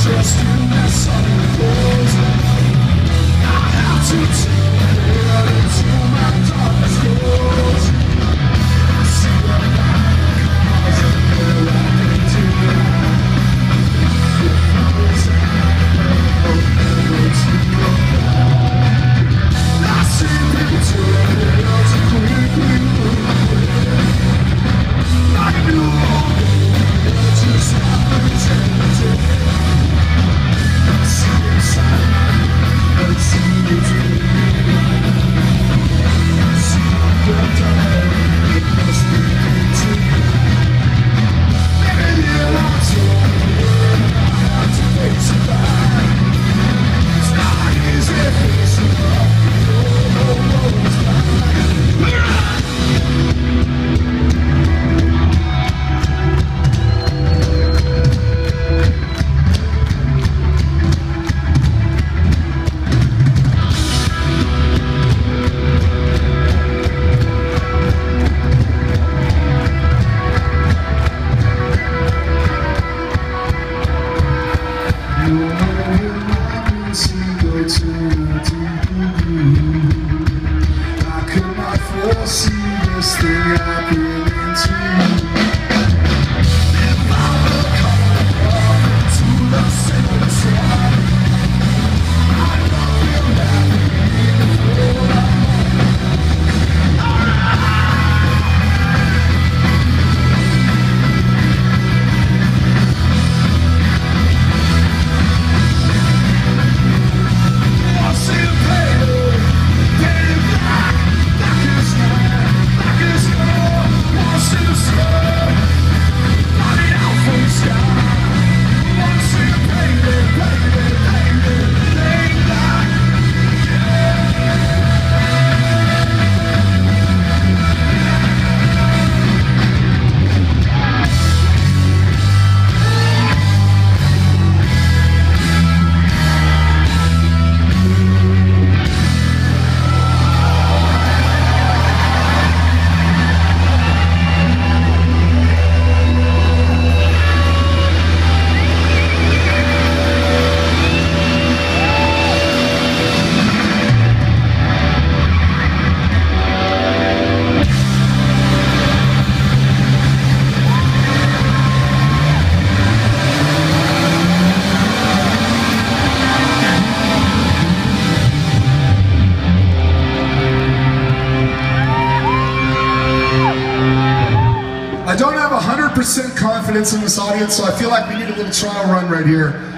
Dressed in their sudden clothes I have to 100% confidence in this audience, so I feel like we need a little trial run right here.